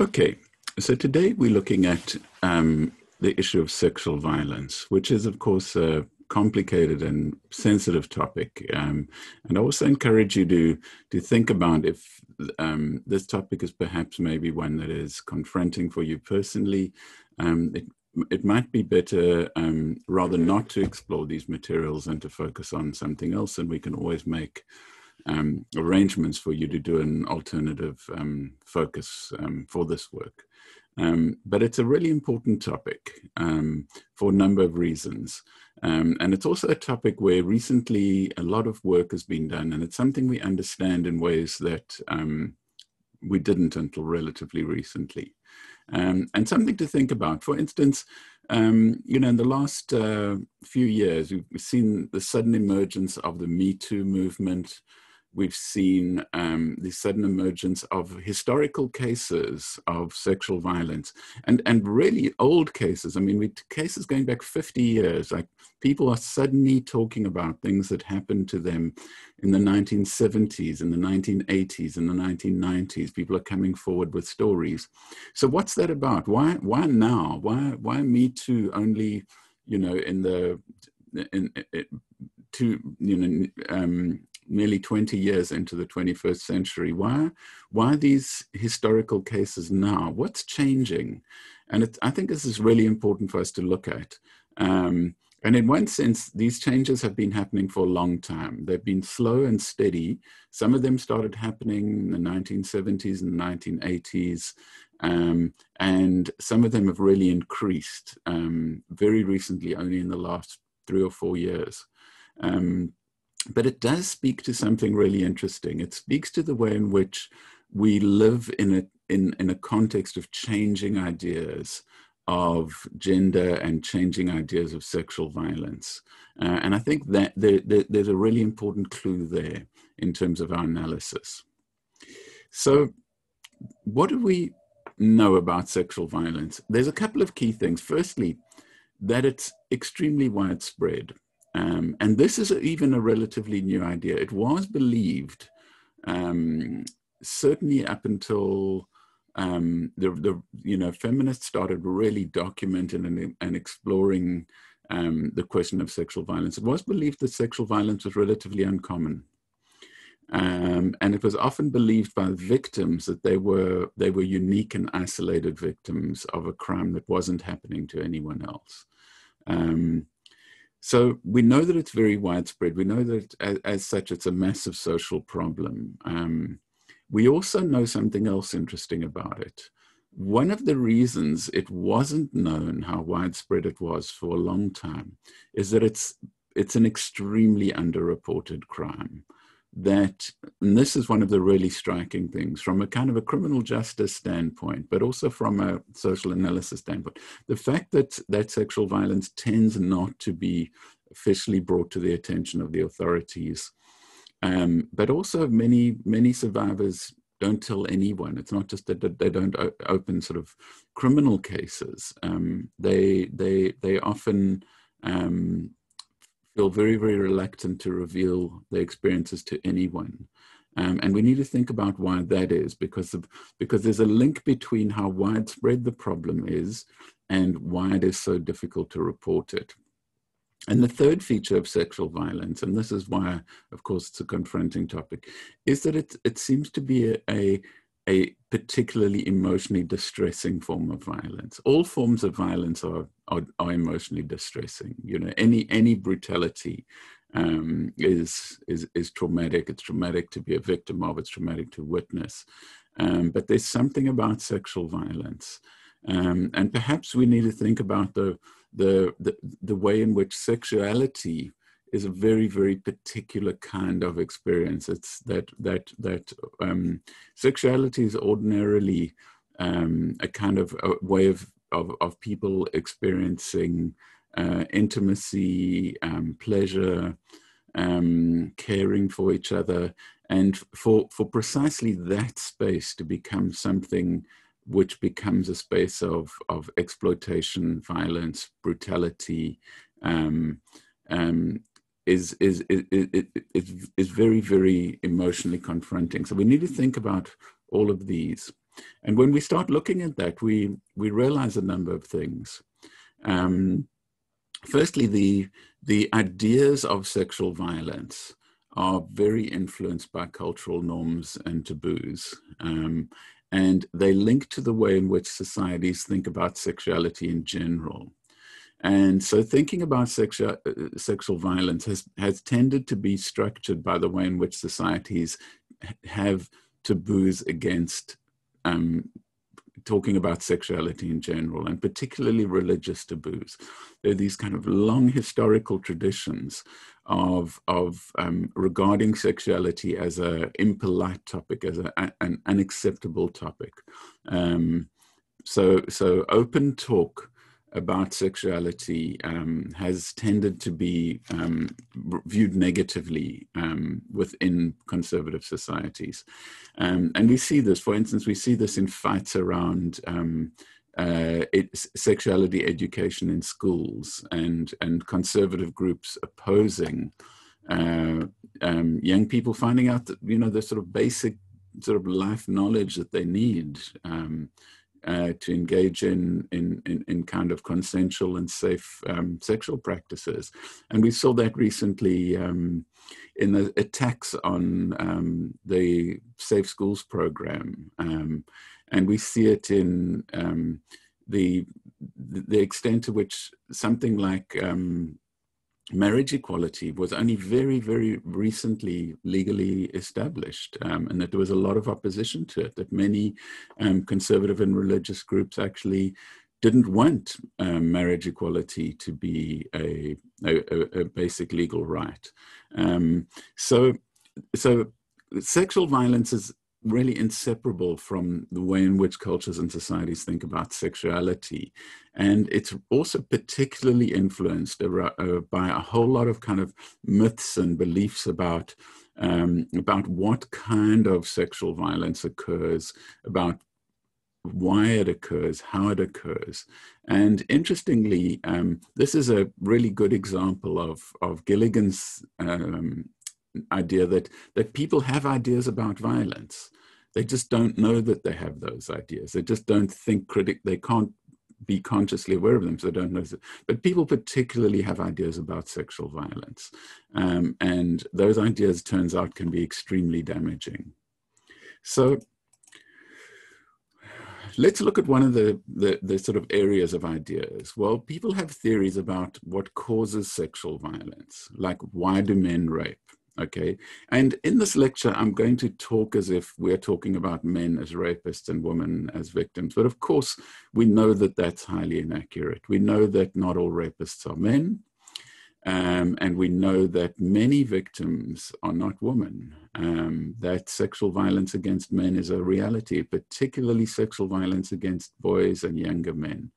Okay, so today we're looking at um, the issue of sexual violence, which is, of course, a complicated and sensitive topic. Um, and I also encourage you to to think about if um, this topic is perhaps maybe one that is confronting for you personally. Um, it, it might be better um, rather not to explore these materials and to focus on something else, and we can always make um, arrangements for you to do an alternative um, focus um, for this work. Um, but it's a really important topic um, for a number of reasons. Um, and it's also a topic where recently a lot of work has been done, and it's something we understand in ways that we didn't until relatively recently. Um, and something to think about. For instance, um, you know, in the last uh, few years, we've seen the sudden emergence of the Me Too movement, we've seen um, the sudden emergence of historical cases of sexual violence and, and really old cases. I mean, we cases going back 50 years, like people are suddenly talking about things that happened to them in the 1970s, in the 1980s, in the 1990s. People are coming forward with stories. So what's that about? Why, why now? Why, why Me Too only, you know, in the, in, in, to, you know, um, nearly 20 years into the 21st century. Why, why these historical cases now? What's changing? And it, I think this is really important for us to look at. Um, and in one sense, these changes have been happening for a long time. They've been slow and steady. Some of them started happening in the 1970s and 1980s. Um, and some of them have really increased um, very recently, only in the last three or four years. Um, but it does speak to something really interesting. It speaks to the way in which we live in a in, in a context of changing ideas of gender and changing ideas of sexual violence. Uh, and I think that there, there, there's a really important clue there in terms of our analysis. So, what do we know about sexual violence? There's a couple of key things. Firstly, that it's extremely widespread. Um, and this is even a relatively new idea. It was believed, um, certainly up until um, the, the, you know, feminists started really documenting and, and exploring um, the question of sexual violence. It was believed that sexual violence was relatively uncommon. Um, and it was often believed by victims that they were they were unique and isolated victims of a crime that wasn't happening to anyone else. Um, so we know that it's very widespread. We know that as, as such, it's a massive social problem. Um, we also know something else interesting about it. One of the reasons it wasn't known how widespread it was for a long time is that it's it's an extremely underreported crime that and this is one of the really striking things from a kind of a criminal justice standpoint but also from a social analysis standpoint the fact that that sexual violence tends not to be officially brought to the attention of the authorities. Um, but also many many survivors don't tell anyone. It's not just that they don't open sort of criminal cases. Um, they they they often um, feel very, very reluctant to reveal their experiences to anyone. Um, and we need to think about why that is, because of, because there's a link between how widespread the problem is and why it is so difficult to report it. And the third feature of sexual violence, and this is why, of course, it's a confronting topic, is that it, it seems to be a, a a particularly emotionally distressing form of violence. All forms of violence are, are, are emotionally distressing. You know, any any brutality um, is is is traumatic. It's traumatic to be a victim of. It's traumatic to witness. Um, but there's something about sexual violence, um, and perhaps we need to think about the the the, the way in which sexuality is a very very particular kind of experience. It's that that that um, sexuality is ordinarily um, a kind of a way of of, of people experiencing uh, intimacy um, pleasure um, caring for each other. And for for precisely that space to become something which becomes a space of of exploitation violence brutality um, is is is, is is very very emotionally confronting. So we need to think about all of these. and when we start looking at that, we, we realize a number of things. Um, firstly, the, the ideas of sexual violence are very influenced by cultural norms and taboos. Um, and they link to the way in which societies think about sexuality in general. And so thinking about sexual, uh, sexual violence has, has tended to be structured by the way in which societies have taboos against um, talking about sexuality in general, and particularly religious taboos. There are these kind of long historical traditions of, of um, regarding sexuality as an impolite topic, as a, an unacceptable topic. Um, so, so open talk about sexuality um, has tended to be um, viewed negatively um, within conservative societies. Um, and we see this, for instance, we see this in fights around um, uh, it, sexuality education in schools and, and conservative groups opposing uh, um, young people finding out that, you know, the sort of basic sort of life knowledge that they need uh, to engage in, in, in, in, kind of consensual and safe um, sexual practices. And we saw that recently um, in the attacks on um, the Safe Schools program. Um, and we see it in um, the, the extent to which something like um, marriage equality was only very, very recently legally established, um, and that there was a lot of opposition to it, that many um, conservative and religious groups actually didn't want um, marriage equality to be a, a, a basic legal right. Um, so, so sexual violence is really inseparable from the way in which cultures and societies think about sexuality. And it's also particularly influenced uh, by a whole lot of kind of myths and beliefs about, um, about what kind of sexual violence occurs, about why it occurs, how it occurs. And interestingly, um, this is a really good example of, of Gilligan's um, idea that that people have ideas about violence. They just don't know that they have those ideas. They just don't think critic. They can't be consciously aware of them, so they don't know. But people particularly have ideas about sexual violence, um, and those ideas turns out can be extremely damaging. So let's look at one of the, the, the, sort of areas of ideas. Well, people have theories about what causes sexual violence, like why do men rape? Okay. And in this lecture, I'm going to talk as if we're talking about men as rapists and women as victims. But of course, we know that that's highly inaccurate. We know that not all rapists are men. Um, and we know that many victims are not women, um, that sexual violence against men is a reality, particularly sexual violence against boys and younger men.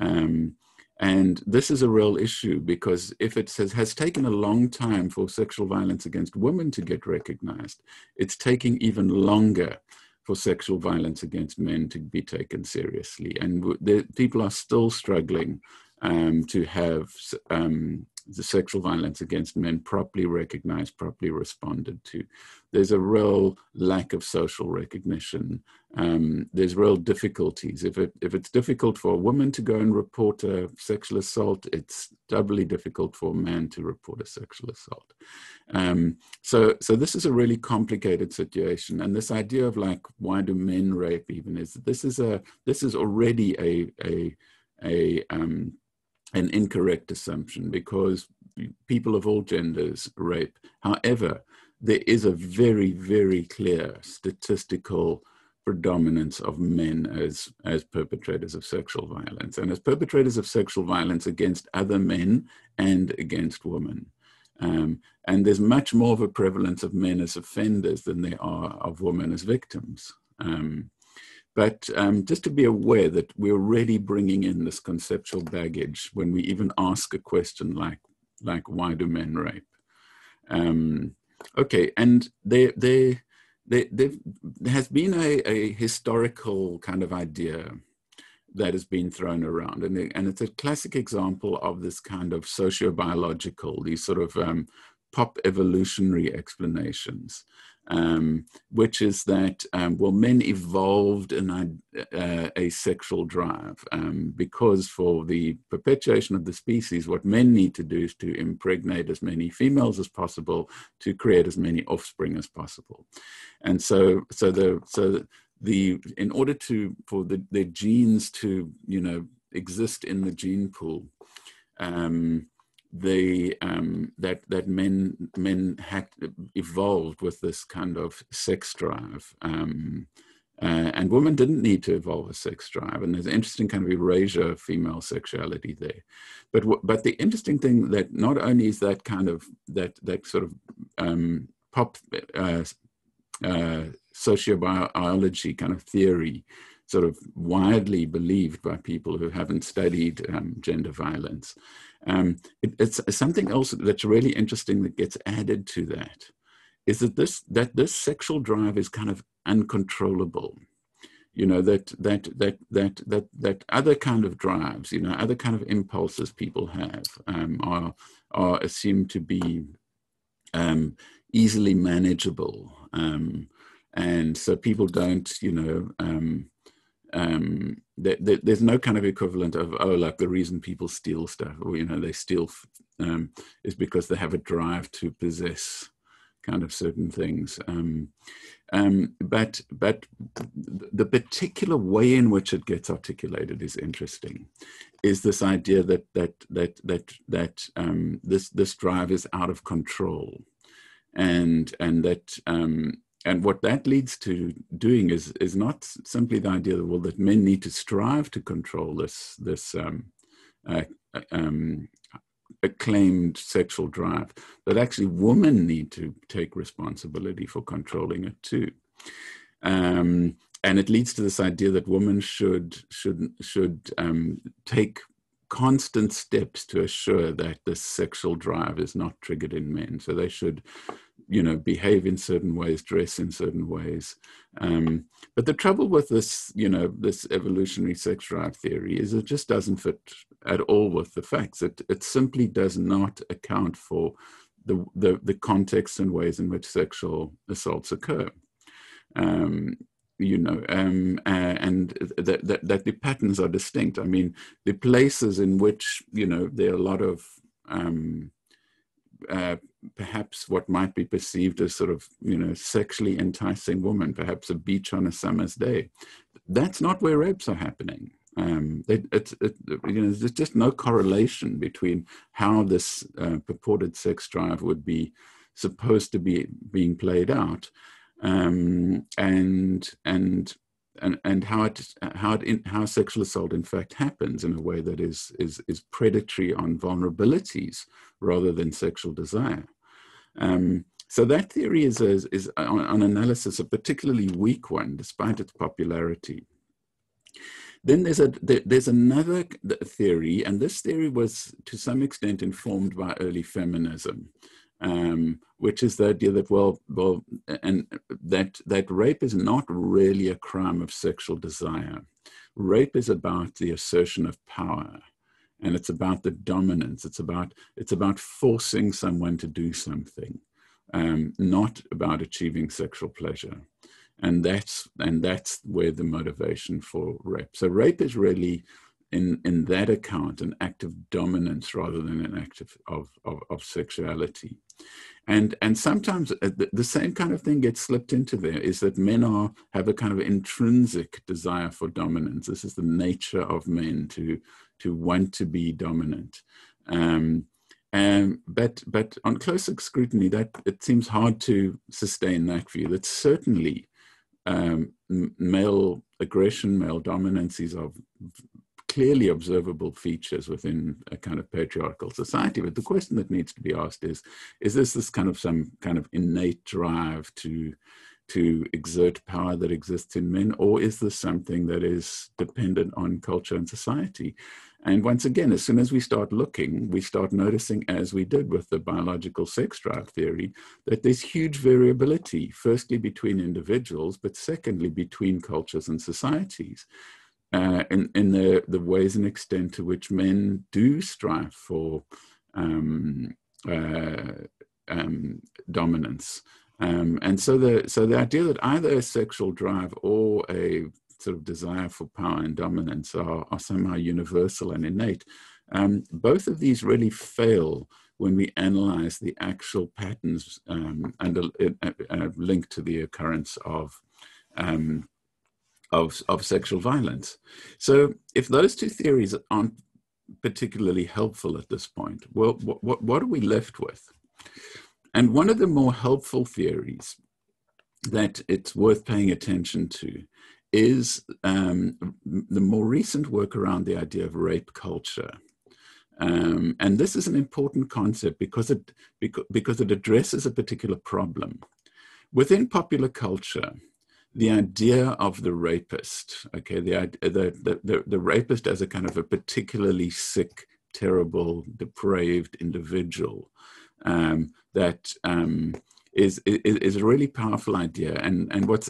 Um, and this is a real issue because if it says, has taken a long time for sexual violence against women to get recognized, it's taking even longer for sexual violence against men to be taken seriously. And the, people are still struggling um, to have um, the sexual violence against men properly recognized, properly responded to. There's a real lack of social recognition. Um, there's real difficulties. If, it, if it's difficult for a woman to go and report a sexual assault, it's doubly difficult for a man to report a sexual assault. Um, so, so this is a really complicated situation. And this idea of like, why do men rape even is, this is a, this is already a, a, a um, an incorrect assumption because people of all genders rape. However, there is a very, very clear statistical predominance of men as, as perpetrators of sexual violence and as perpetrators of sexual violence against other men and against women. Um, and there's much more of a prevalence of men as offenders than there are of women as victims. Um, but um, just to be aware that we're already bringing in this conceptual baggage when we even ask a question like, like why do men rape? Um, okay, and there, there, there, there has been a, a historical kind of idea that has been thrown around. And, and it's a classic example of this kind of socio-biological, these sort of um, pop evolutionary explanations um, which is that, um, well, men evolved an, uh, a sexual drive um, because for the perpetuation of the species, what men need to do is to impregnate as many females as possible to create as many offspring as possible. And so, so the, so the, in order to, for the, the genes to, you know, exist in the gene pool, um, the um, that that men men had evolved with this kind of sex drive. Um, uh, and women didn't need to evolve a sex drive, and there's an interesting kind of erasure of female sexuality there. But but the interesting thing that not only is that kind of that that sort of um, pop uh, uh, sociobiology kind of theory, sort of widely believed by people who haven't studied um, gender violence, um, it, it's something else that's really interesting that gets added to that is that this that this sexual drive is kind of uncontrollable. You know that that that that that that other kind of drives you know other kind of impulses people have um, are are assumed to be um, easily manageable. Um, and so people don't you know um, there's no kind of equivalent of oh like the reason people steal stuff or you know they steal um, is because they have a drive to possess kind of certain things. Um, um, but but the particular way in which it gets articulated is interesting is this idea that that that that that um, this this drive is out of control. And and that um, and what that leads to doing is is not simply the idea that well that men need to strive to control this this um, uh, um, acclaimed sexual drive, but actually women need to take responsibility for controlling it too. Um, and it leads to this idea that women should should should um, take constant steps to assure that the sexual drive is not triggered in men. So they should you know, behave in certain ways, dress in certain ways. Um, but the trouble with this, you know, this evolutionary sex drive theory is it just doesn't fit at all with the facts. It, it simply does not account for the, the, the context and ways in which sexual assaults occur. Um, you know, um, uh, and that, that, that the patterns are distinct. I mean, the places in which, you know, there are a lot of um, uh, perhaps what might be perceived as sort of, you know, sexually enticing woman, perhaps a beach on a summer's day. That's not where rapes are happening. Um, it, it, it, you know, there's just no correlation between how this uh, purported sex drive would be supposed to be being played out um, and and and, and how it how it in, how sexual assault in fact happens in a way that is is is predatory on vulnerabilities rather than sexual desire. Um, so that theory is a, is on, on analysis a particularly weak one, despite its popularity. Then there's a there's another theory, and this theory was to some extent informed by early feminism um, which is the idea that well, well, and that that rape is not really a crime of sexual desire. Rape is about the assertion of power, and it's about the dominance. It's about it's about forcing someone to do something, um, not about achieving sexual pleasure. And that's and that's where the motivation for rape. So rape is really in, in that account an act of dominance rather than an act of, of, of, of sexuality. And, and sometimes uh, the, same kind of thing gets slipped into there is that men are have a kind of intrinsic desire for dominance. This is the nature of men to, to want to be dominant. Um, um, but but on closer scrutiny, that it seems hard to sustain that view. That certainly um, male aggression, male dominance is of clearly observable features within a kind of patriarchal society. But the question that needs to be asked is, is this this kind of some kind of innate drive to to exert power that exists in men, or is this something that is dependent on culture and society? And once again, as soon as we start looking, we start noticing, as we did with the biological sex drive theory, that there's huge variability, firstly between individuals, but secondly between cultures and societies uh, in, in the, the ways and extent to which men do strive for um, uh, um, dominance. Um, and so the so the idea that either a sexual drive or a sort of desire for power and dominance are, are somehow universal and innate, um, both of these really fail when we analyze the actual patterns um, and a, a, a, link to the occurrence of, um, of, of sexual violence. So if those two theories aren't particularly helpful at this point, well, what, what, are we left with? And one of the more helpful theories that it's worth paying attention to is um, the more recent work around the idea of rape culture. Um, and this is an important concept because it, because, because it addresses a particular problem. Within popular culture, the idea of the rapist, okay, the, the, the, the, rapist as a kind of a particularly sick, terrible, depraved individual um, that um, is, is, is a really powerful idea. And, and what's,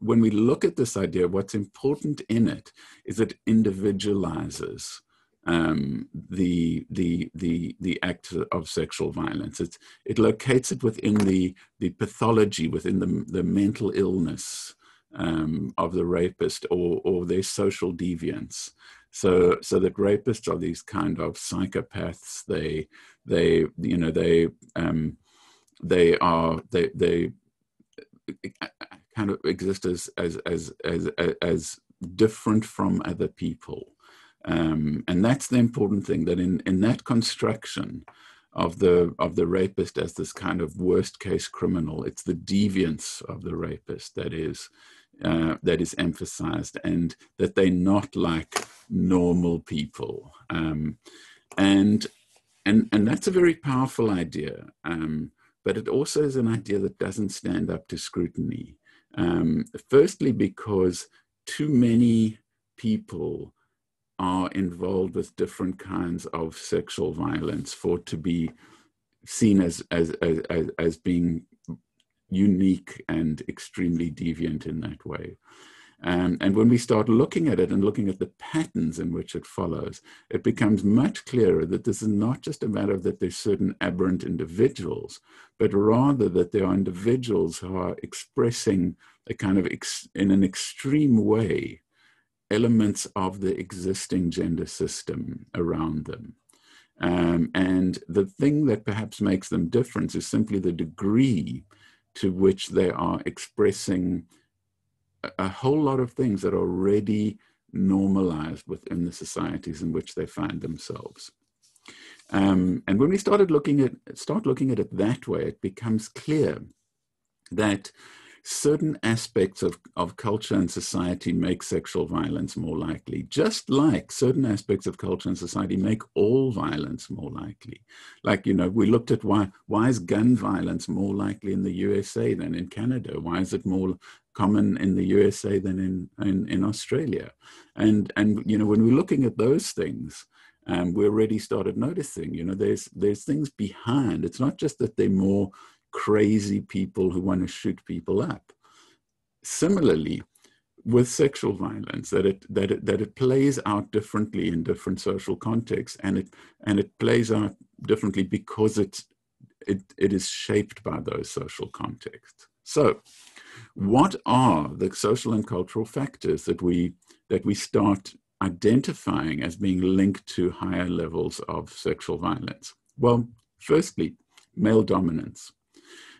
when we look at this idea, what's important in it is it individualizes um, the the the the act of sexual violence. It's, it locates it within the the pathology, within the the mental illness um, of the rapist or or their social deviance. So so that rapists are these kind of psychopaths. They they you know they um, they are they they kind of exist as as as as as different from other people um, and that's the important thing that in in that construction of the of the rapist as this kind of worst case criminal it's the deviance of the rapist that is uh, that is emphasized and that they're not like normal people um, and and and that's a very powerful idea um, but it also is an idea that doesn't stand up to scrutiny. Um, firstly, because too many people are involved with different kinds of sexual violence for to be seen as, as, as, as being unique and extremely deviant in that way. Um, and when we start looking at it and looking at the patterns in which it follows, it becomes much clearer that this is not just a matter of that there's certain aberrant individuals, but rather that there are individuals who are expressing a kind of, ex- in an extreme way, elements of the existing gender system around them. Um, and the thing that perhaps makes them different is simply the degree to which they are expressing a whole lot of things that are already normalized within the societies in which they find themselves. Um, and when we started looking at start looking at it that way, it becomes clear that certain aspects of, of culture and society make sexual violence more likely, just like certain aspects of culture and society make all violence more likely. Like, you know, we looked at why why is gun violence more likely in the USA than in Canada? Why is it more common in the USA than in, in, in Australia. And, and, you know, when we're looking at those things, um, we already started noticing, you know, there's, there's things behind. It's not just that they're more crazy people who want to shoot people up. Similarly, with sexual violence, that it, that it, that it plays out differently in different social contexts and it, and it plays out differently because it's, it, it is shaped by those social contexts. So what are the social and cultural factors that we that we start identifying as being linked to higher levels of sexual violence? Well, firstly, male dominance.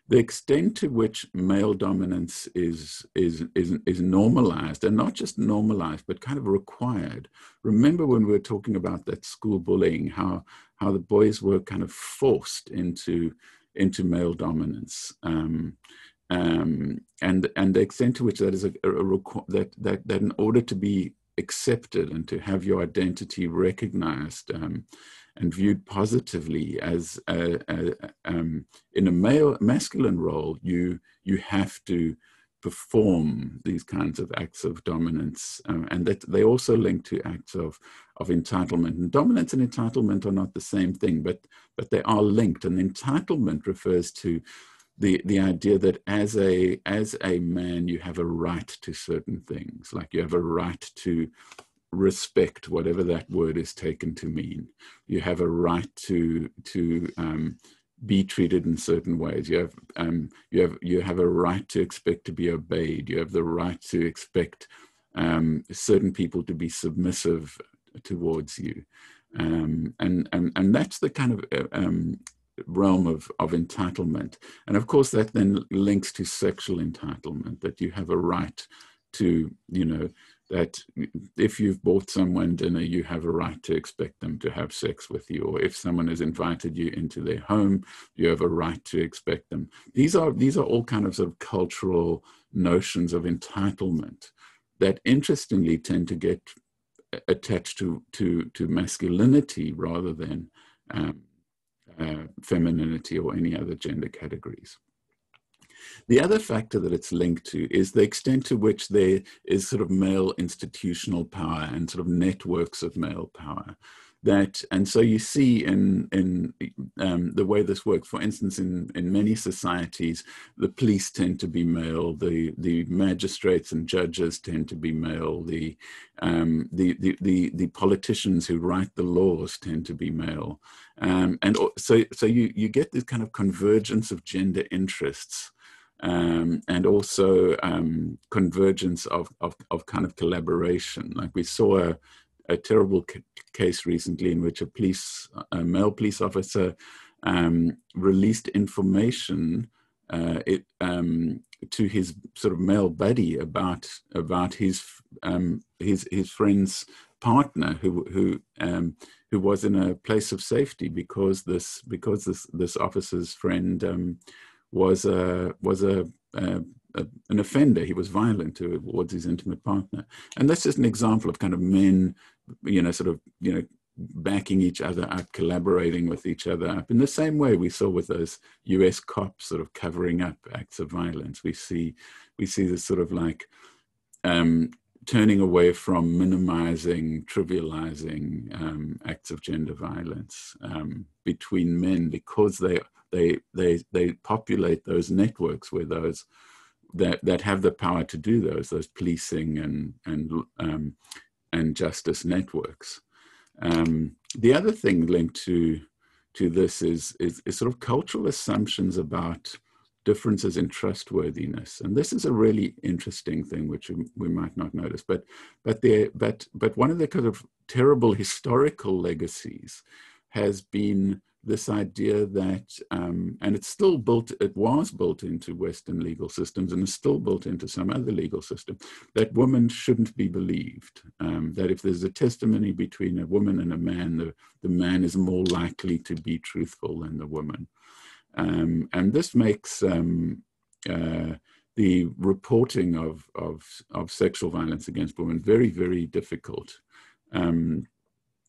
The extent to which male dominance is, is, is, is normalized, and not just normalized, but kind of required. Remember when we were talking about that school bullying, how, how the boys were kind of forced into, into male dominance. Um, um, and and the extent to which that is a, a, a that that that in order to be accepted and to have your identity recognized um, and viewed positively as a, a, um, in a male masculine role, you you have to perform these kinds of acts of dominance, um, and that they also link to acts of of entitlement. And dominance and entitlement are not the same thing, but but they are linked. And entitlement refers to the the idea that as a as a man you have a right to certain things like you have a right to respect whatever that word is taken to mean you have a right to to um, be treated in certain ways. You have um, you have you have a right to expect to be obeyed. You have the right to expect um, certain people to be submissive towards you, um, and and and that's the kind of uh, um, realm of of entitlement. And of course, that then links to sexual entitlement. That you have a right to you know that if you've bought someone dinner, you have a right to expect them to have sex with you, or if someone has invited you into their home, you have a right to expect them. These are these are all kind of sort of cultural notions of entitlement that, interestingly, tend to get attached to to to masculinity rather than um, uh, femininity or any other gender categories. The other factor that it's linked to is the extent to which there is sort of male institutional power and sort of networks of male power. That and so you see in in um, the way this works. For instance, in in many societies, the police tend to be male. The the magistrates and judges tend to be male. The um, the, the the the politicians who write the laws tend to be male. Um, and so so you you get this kind of convergence of gender interests um, and also um, convergence of, of, of, kind of collaboration. Like we saw a, a terrible c- case recently in which a police, a male police officer, um, released information uh, it, um, to his sort of male buddy about about his um, his his friend's partner who who um, who was in a place of safety because this because this this officer's friend was a was a, a, a, an offender. He was violent towards his intimate partner, and that's just an example of kind of men, you know, sort of you know backing each other up, collaborating with each other up. In the same way we saw with those U.S. cops sort of covering up acts of violence, we see we see this sort of like um, turning away from minimizing, trivializing um, acts of gender violence um, between men because they they they they populate those networks where those that that have the power to do those those policing and and um, and justice networks. Um, the other thing linked to to this is, is, is sort of cultural assumptions about differences in trustworthiness and this is a really interesting thing which we, might not notice but but there but but one of the kind of terrible historical legacies has been this idea that, um, and it's still built, it was built into Western legal systems and is still built into some other legal system, that women shouldn't be believed. Um, that if there's a testimony between a woman and a man, the, the man is more likely to be truthful than the woman. Um, and this makes um, uh, the reporting of, of, of sexual violence against women very, very difficult. Um,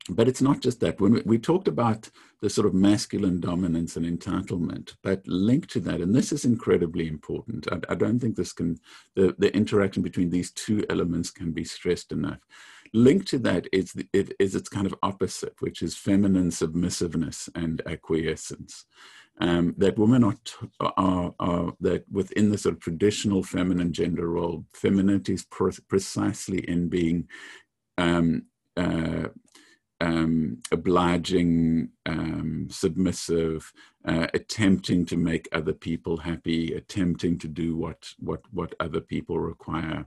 but it's not just that. When we, we, talked about the sort of masculine dominance and entitlement, but linked to that, and this is incredibly important. I, I don't think this can, the, the interaction between these two elements can be stressed enough. Linked to that is, the, it, is its kind of opposite, which is feminine submissiveness and acquiescence. Um, that women are, are, are, that within the sort of traditional feminine gender role, femininity is pre- precisely in being um, uh, um, obliging, um, submissive, uh, attempting to make other people happy, attempting to do what what what other people require,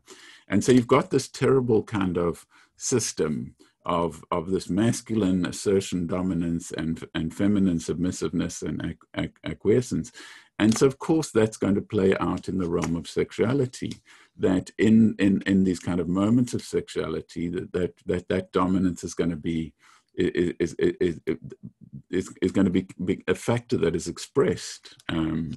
and so you've got this terrible kind of system of of this masculine assertion, dominance, and and feminine submissiveness and acquiescence, and so of course that's going to play out in the realm of sexuality that in in in these kind of moments of sexuality that that that, that dominance is going to be is is is, is going to be, be a factor that is expressed um,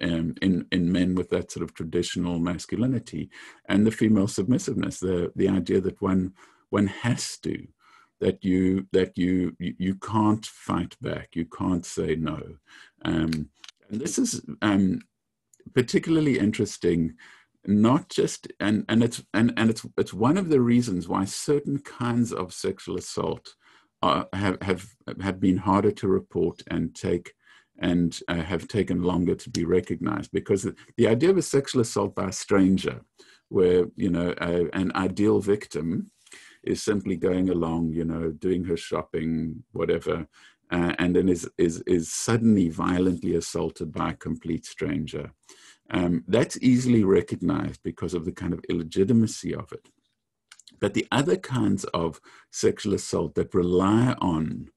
um, in in men with that sort of traditional masculinity and the female submissiveness the the idea that one one has to that you that you you can't fight back you can't say no. Um, and this is um, particularly interesting not just and and it's and and it's it's one of the reasons why certain kinds of sexual assault are, have have have been harder to report and take and uh, have taken longer to be recognized because the idea of a sexual assault by a stranger where you know an ideal victim is simply going along you know doing her shopping whatever uh, and then is, is, is suddenly violently assaulted by a complete stranger. Um, that's easily recognized because of the kind of illegitimacy of it. But the other kinds of sexual assault that rely on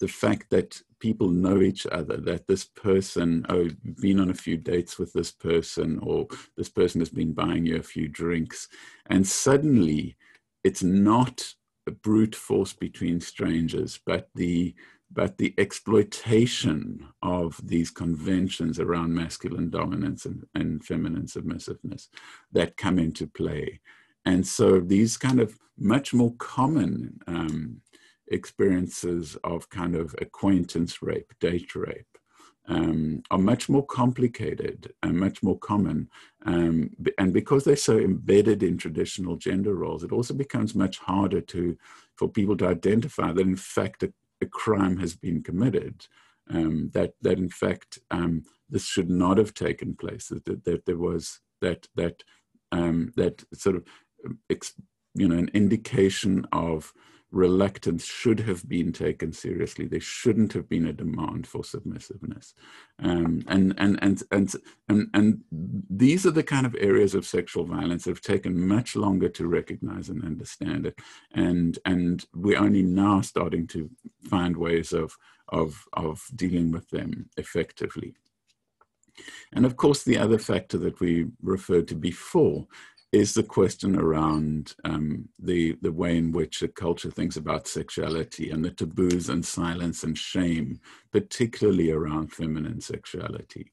the fact that people know each other, that this person, oh, been on a few dates with this person, or this person has been buying you a few drinks, and suddenly it's not a brute force between strangers, but the but the exploitation of these conventions around masculine dominance and, and feminine submissiveness that come into play. And so these kind of much more common um, experiences of kind of acquaintance rape, date rape, um, are much more complicated and much more common. Um, and because they're so embedded in traditional gender roles, it also becomes much harder to for people to identify that in fact a, crime has been committed. Um, that that in fact um, this should not have taken place. That, that, that there was that that um, that sort of you know an indication of reluctance should have been taken seriously. There shouldn't have been a demand for submissiveness. Um, and, and, and, and, and, and these are the kind of areas of sexual violence that have taken much longer to recognize and understand it. And, and we're only now starting to find ways of, of, of dealing with them effectively. And of course, the other factor that we referred to before is the question around um, the the way in which a culture thinks about sexuality and the taboos and silence and shame, particularly around feminine sexuality,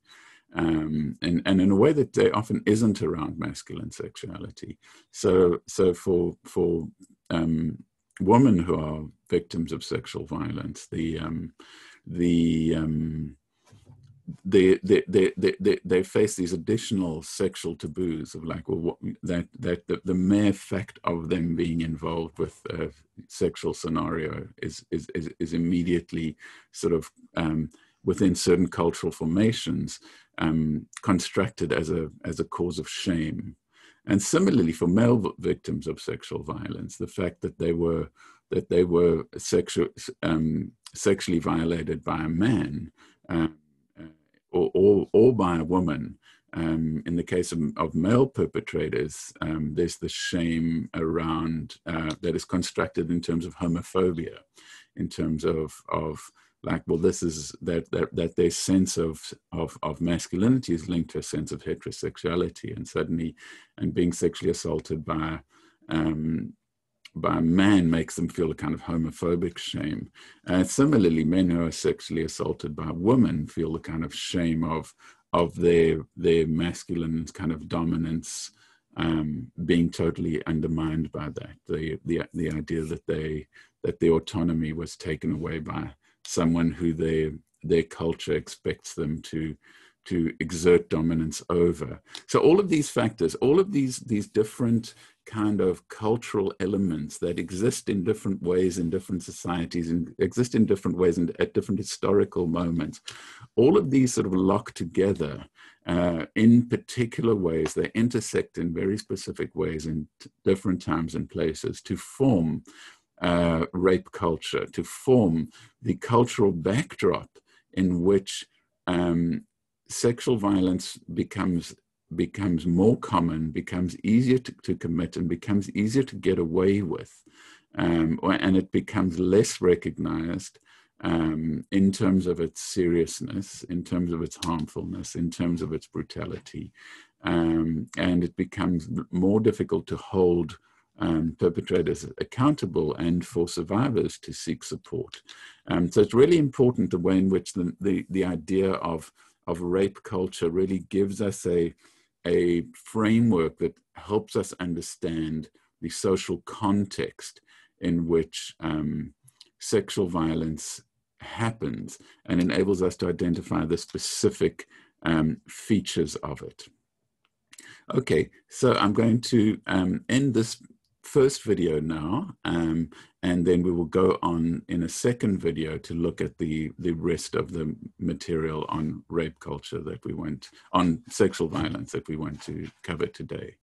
um, and and in a way that there often isn't around masculine sexuality. So so for for um, women who are victims of sexual violence, the um, the um, they, they, they, they, they face these additional sexual taboos of like, well, what, that, that the, the mere fact of them being involved with a sexual scenario is, is, is, is immediately sort of um, within certain cultural formations um, constructed as a, as a cause of shame. And similarly for male victims of sexual violence, the fact that they were, that they were sexu- um, sexually violated by a man um, or, or, or by a woman. Um, in the case of, of male perpetrators, um, there's the shame around uh, that is constructed in terms of homophobia, in terms of of like, well, this is that that, that their sense of, of of masculinity is linked to a sense of heterosexuality, and suddenly, and being sexually assaulted by um, by man makes them feel a kind of homophobic shame. Uh, similarly, men who are sexually assaulted by women feel the kind of shame of of their their masculine kind of dominance um, being totally undermined by that. The the the idea that they that their autonomy was taken away by someone who their their culture expects them to to exert dominance over. So all of these factors, all of these these different kind of cultural elements that exist in different ways in different societies and exist in different ways and at different historical moments, all of these sort of lock together uh, in particular ways. They intersect in very specific ways in different times and places to form uh, rape culture, to form the cultural backdrop in which um, sexual violence becomes becomes more common, becomes easier to, to commit, and becomes easier to get away with, um, or, and it becomes less recognized um, in terms of its seriousness, in terms of its harmfulness, in terms of its brutality, um, and it becomes more difficult to hold um, perpetrators accountable and for survivors to seek support. Um, so it's really important the way in which the, the, the idea of of rape culture really gives us a, a framework that helps us understand the social context in which um, sexual violence happens and enables us to identify the specific um, features of it. Okay, so I'm going to um, end this first video now, um, and then we will go on in a second video to look at the, the rest of the material on rape culture that we went, on sexual violence that we want to cover today.